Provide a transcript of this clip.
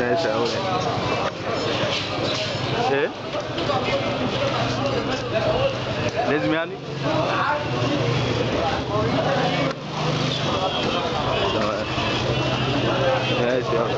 ماشي أقول إيه؟ لازم يعني؟ ماشي يلا.